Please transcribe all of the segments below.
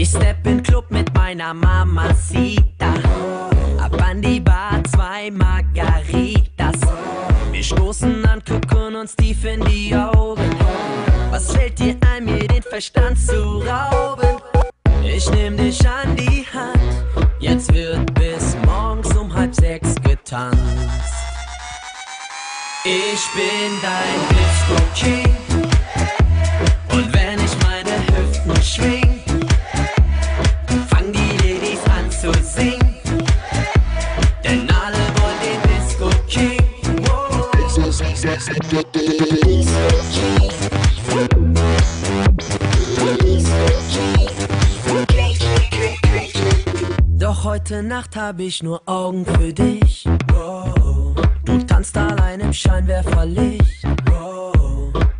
Ich stepp in Club mit meiner Mamacita. Ab an die Bar, zwei Margaritas. Wir stoßen an, gucken uns tief in die Augen. Was fällt dir ein, mir den Verstand zu rauben? Ich nehm dich an die Hand. Jetzt wird bis morgens um halb sechs getanzt. Ich bin dein Disco King. Und wenn ich meine Hüften schwing, fang die Ladies an zu singen. Denn alle wollen den Disco heute Nacht hab ich nur Augen für dich. Du tanzt allein im Scheinwerferlicht.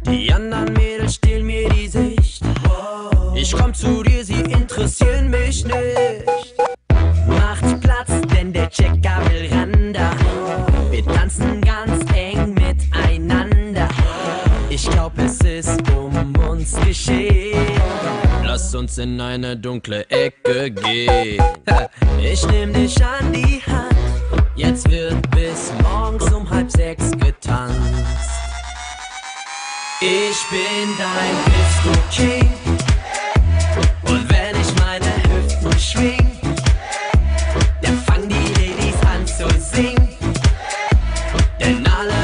Die anderen Mädels stehlen mir die Sicht. Ich komm zu dir, sie interessieren mich nicht. Macht Platz, denn der Checker will ran da. Wir tanzen ganz eng miteinander. Ich glaub, es ist um uns geschehen. Lass uns in eine dunkle Ecke gehen. Ich nehm dich an die Hand. Jetzt wird bis morgens um halb sechs getanzt. Ich bin dein Disco King. Und wenn ich meine Hüften schwing, dann fang die Ladies an zu singen. Denn alle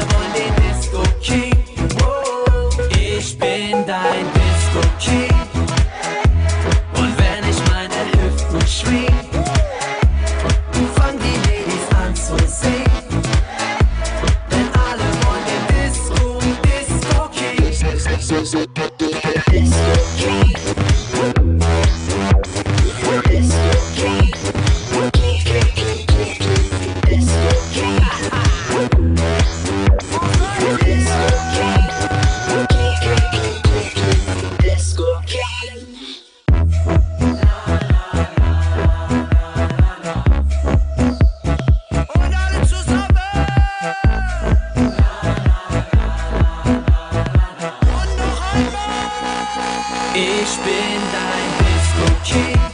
Ich bin dein Disco King.